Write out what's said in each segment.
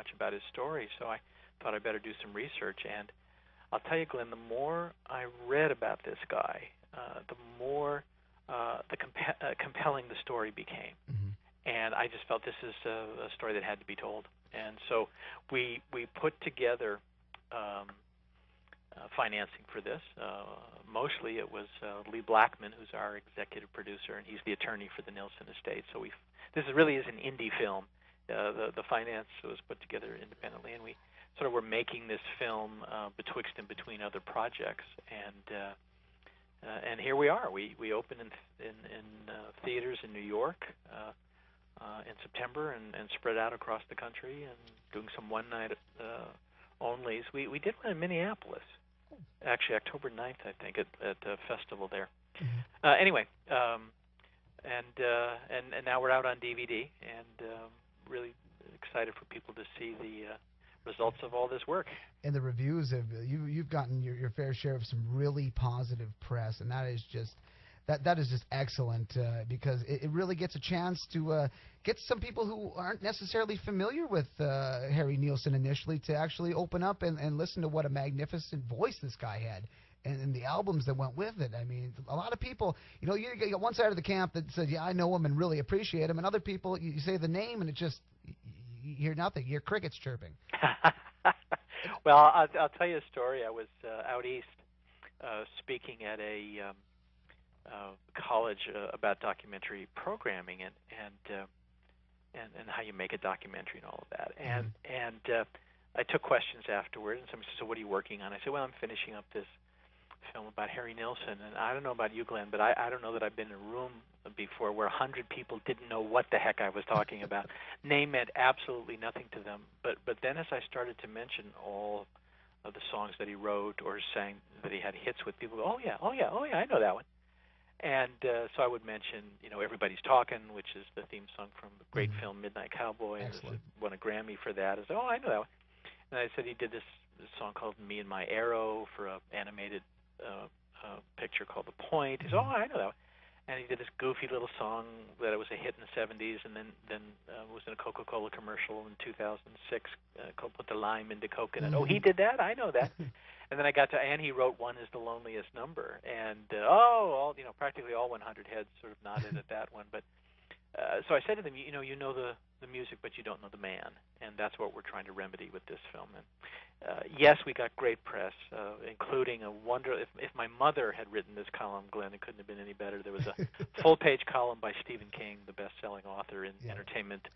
much about his story, so I thought I'd better do some research. And I'll tell you, Glenn, the more I read about this guy, uh, the more uh, the compa- uh, compelling the story became. Mm-hmm. And I just felt this is a, a story that had to be told. And so we we put together um, uh, financing for this. Uh, mostly it was uh, Lee Blackman, who's our executive producer, and he's the attorney for the Nilsson estate. So we this really is an indie film. Uh, the the finance was put together independently, and we sort of were making this film uh, betwixt and between other projects. And uh, uh, and here we are. We we opened in in, in uh, theaters in New York uh, uh, in September, and, and spread out across the country, and doing some one night uh, onlys. We we did one in Minneapolis, actually October 9th, I think, at at a festival there. Mm-hmm. Uh, anyway, um, and uh, and and now we're out on DVD, and um, really excited for people to see the uh, results of all this work. And the reviews have you you've gotten your, your fair share of some really positive press, and that is just that that is just excellent uh, because it, it really gets a chance to uh, get some people who aren't necessarily familiar with uh, Harry Nilsson initially to actually open up and, and listen to what a magnificent voice this guy had. And, and the albums that went with it. I mean, a lot of people, you know, you got one side of the camp that says, "Yeah, I know him and really appreciate him," and other people, you, you say the name and it just you hear nothing. You hear crickets chirping. well, I'll, I'll tell you a story. I was uh, out east uh, speaking at a um, uh, college uh, about documentary programming and and uh, and and how you make a documentary and all of that. And mm-hmm. and uh, I took questions afterward, and somebody said, "So what are you working on?" I said, "Well, I'm finishing up this film about Harry Nilsson, and I don't know about you, Glenn, but I, I don't know that I've been in a room before where a hundred people didn't know what the heck I was talking about. Name meant absolutely nothing to them. But but then as I started to mention all of the songs that he wrote or sang that he had hits with, people go, oh yeah, oh yeah, oh yeah, I know that one. And uh, so I would mention, you know, Everybody's Talking, which is the theme song from the great mm-hmm. film Midnight Cowboy, Excellent. and won a Grammy for that. I said, oh, I know that one. And I said he did this, this song called Me and My Arrow for a animated uh, uh, picture called The Point. He said, oh, I know that one. And he did this goofy little song that was a hit in the 70s, and then then uh, was in a Coca-Cola commercial in 2006 uh, called "Put the Lime into Coconut." Mm-hmm. Oh, he did that. I know that. and then I got to, and he wrote "One Is the Loneliest Number," and uh, oh, all you know, practically all 100 heads sort of nodded at that one. But uh, so I said to them, you know, you know the the music, but you don't know the man, and that's what we're trying to remedy with this film. And uh, yes, we got great press, uh, including a wonder. If, if my mother had written this column, Glenn, it couldn't have been any better. There was a full-page column by Stephen King, the best-selling author in Yeah. Entertainment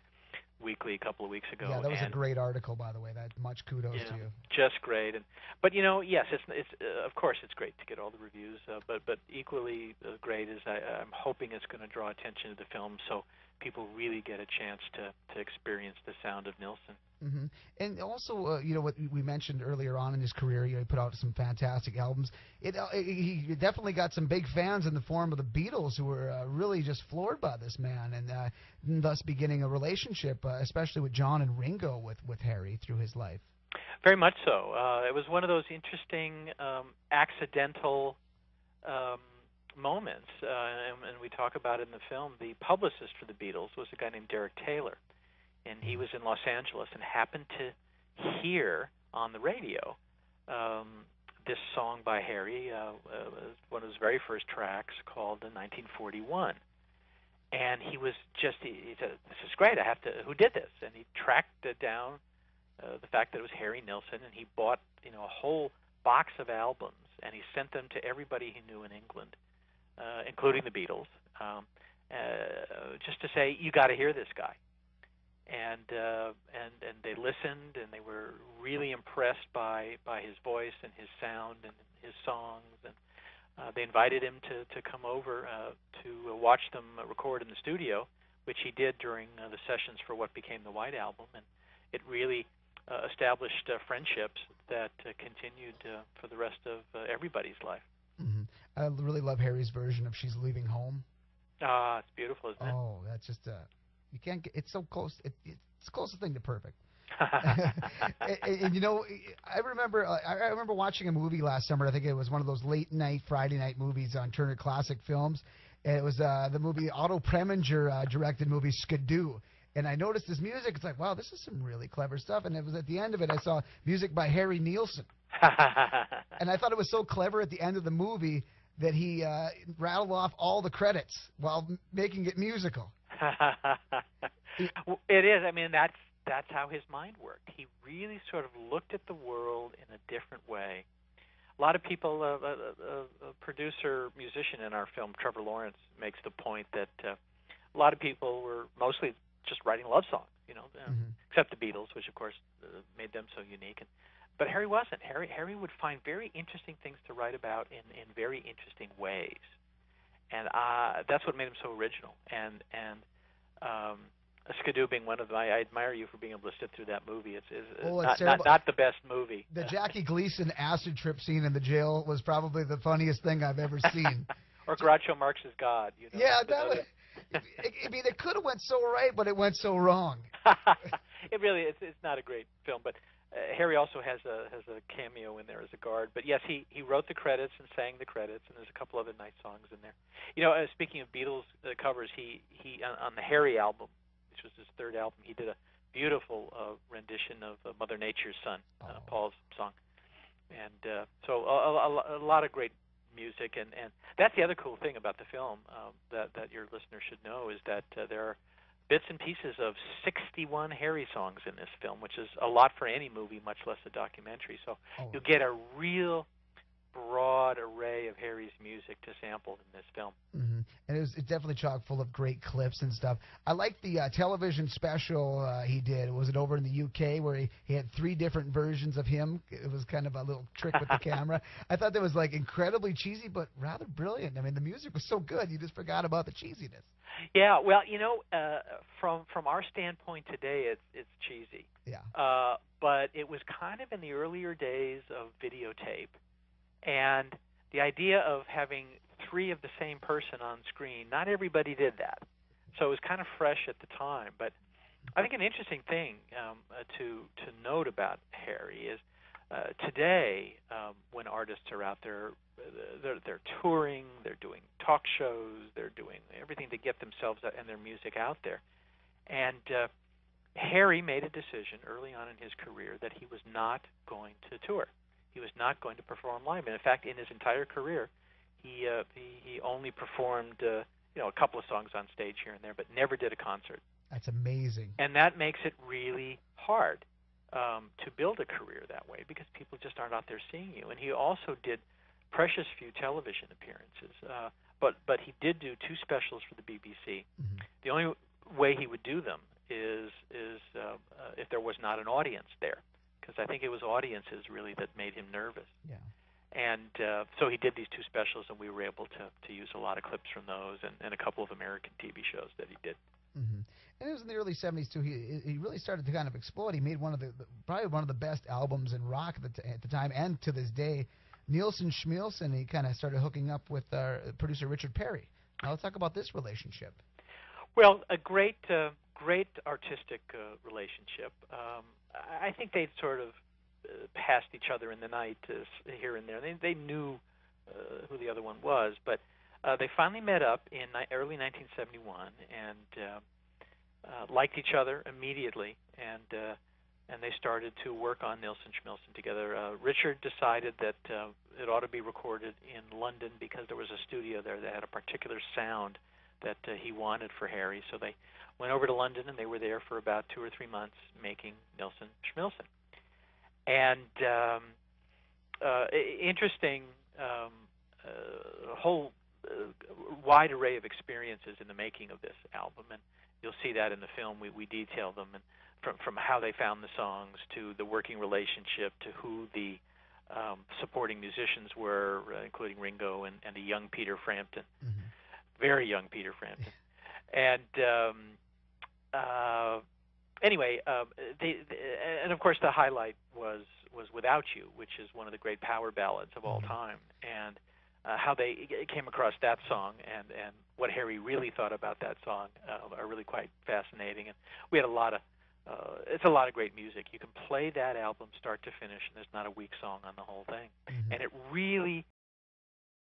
Weekly, a couple of weeks ago. yeah, that was a great article, by the way. That much kudos yeah, to you. just great. And but you know, yes, it's it's uh, of course it's great to get all the reviews, uh, but but equally uh, great is I, I'm hoping it's going to draw attention to the film so people really get a chance to to experience the sound of Nilsson. hmm And also, uh, you know, what we mentioned earlier on in his career, you know, he put out some fantastic albums. It, uh, he definitely got some big fans in the form of the Beatles, who were uh, really just floored by this man, and uh, thus beginning a relationship, uh, especially with John and Ringo, with with Harry through his life. Very much so. Uh, it was one of those interesting, um, accidental um, moments, uh, and, and we talk about it in the film. The publicist for the Beatles was a guy named Derek Taylor, and he was in Los Angeles and happened to hear on the radio um, this song by Harry, uh, uh, one of his very first tracks called "The 1941." And he was just he, he said, "This is great. I have to. Who did this?" And he tracked it down uh, the fact that it was Harry Nilsson, and he bought you know a whole box of albums, and he sent them to everybody he knew in England, uh, including the Beatles, um, uh, just to say you got to hear this guy. And uh, and and they listened, and they were really impressed by by his voice and his sound and his songs, and uh, they invited him to to come over uh, to watch them record in the studio, which he did during uh, the sessions for what became the White Album, and it really uh, established uh, friendships that uh, continued uh, for the rest of uh, everybody's life. I really love Harry's version of "She's Leaving Home." Ah, it's beautiful, isn't Oh, that's just uh, you can't get. It's so close. It, it's the closest thing to perfect. and, and, you know, I remember uh, I remember watching a movie last summer. I think it was one of those late night Friday night movies on Turner Classic Films. And it was uh, the movie Otto Preminger uh, directed movie Skidoo. and I noticed this music. It's like, wow, this is some really clever stuff. And it was at the end of it, I saw music by Harry Nilsson, and I thought it was so clever at the end of the movie that he uh, rattled off all the credits while m- making it musical. It is. I mean, that's that's how his mind worked. He really sort of looked at the world in a different way. A lot of people, uh, a, a, a producer musician in our film, Trevor Lawrence, makes the point that uh, a lot of people were mostly just writing love songs, you know, uh, Mhm. except the Beatles, which of course uh, made them so unique. And, but Harry wasn't. Harry Harry would find very interesting things to write about in in very interesting ways, and uh, that's what made him so original. And and um, Skidoo being one of them, I, I admire you for being able to sit through that movie. It's, it's Oh, it's not, not not the best movie. The Jackie Gleason acid trip scene in the jail was probably the funniest thing I've ever seen. or Groucho Marx's God. You know, yeah, that was. I mean, it could have went so right, but it went so wrong. it really it's it's not a great film, but Harry also has a has a cameo in there as a guard. But yes, he he wrote the credits and sang the credits, and there's a couple other nice songs in there. You know, uh, speaking of Beatles uh, covers, he he on, on the Harry album, which was his third album, he did a beautiful uh, rendition of uh, Mother Nature's Son, uh, Oh. Paul's song, and uh, so a, a, a lot of great music and and that's the other cool thing about the film um, that that your listeners should know is that uh, there are bits and pieces of 61 Harry songs in this film, which is a lot for any movie, much less a documentary. So Oh, you'll get a real broad array of Harry's music to sample in this film. Mm-hmm. And it was it's definitely chock full of great clips and stuff. I like the uh, television special uh, he did. Was it over in the UK where he, he had three different versions of him? It was kind of a little trick with the camera. I thought that was like incredibly cheesy, but rather brilliant. I mean, the music was so good, you just forgot about the cheesiness. Yeah, well, you know, uh, from from our standpoint today, it's it's cheesy. Yeah. Uh, but it was kind of in the earlier days of videotape, and the idea of having three of the same person on screen. Not everybody did that, so it was kind of fresh at the time. But I think an interesting thing um, uh, to to note about Harry is uh, today um, when artists are out there, they're, they're touring, they're doing talk shows, they're doing everything to get themselves and their music out there, and uh, Harry made a decision early on in his career that he was not going to tour. He was not going to perform live. And in fact, in his entire career, he uh, he, he only performed uh, you know a couple of songs on stage here and there, but never did a concert. That's amazing. And that makes it really hard um, to build a career that way because people just aren't out there seeing you. And he also did precious few television appearances, uh, but but he did do two specials for the BBC. Mhm. The only way he would do them is is uh, uh, if there was not an audience there, because I think it was audiences really that made him nervous. Yeah. And uh, so he did these two specials, and we were able to to use a lot of clips from those and, and a couple of American TV shows that he did. hmm And it was in the early '70s too. He he really started to kind of explode. He made one of the, the probably one of the best albums in rock at the, t- at the time and to this day. Nilsson Schmilsson. He kind of started hooking up with our producer Richard Perry. Now let's talk about this relationship. Well, a great, uh, great artistic uh, relationship. Um, I I think they'd sort of passed each other in the night here and there. They they knew uh, who the other one was, but uh, they finally met up in early 1971 and uh, liked each other immediately, and and they started to work on Nilsson Schmilsson together. Uh, Richard decided that uh, it ought to be recorded in London because there was a studio there that had a particular sound that uh, he wanted for Harry. So they went over to London and they were there for about two or three months making Nilsson Schmilsson. And um, uh, interesting, um, uh, a whole uh, wide array of experiences in the making of this album, and you'll see that in the film. We we detail them, and from from how they found the songs to the working relationship to who the um, supporting musicians were, uh, including Ringo and, and a young Peter Frampton hmm very young Peter Frampton. and um, uh, anyway, um, they, they, and of course the highlight was was Without You, which is one of the great power ballads of all Mhm. time, and uh, how they came across that song and and what Harry really thought about that song uh, are really quite fascinating. And we had a lot of uh, it's a lot of great music. You can play that album start to finish, and there's not a weak song on the whole thing hmm and it really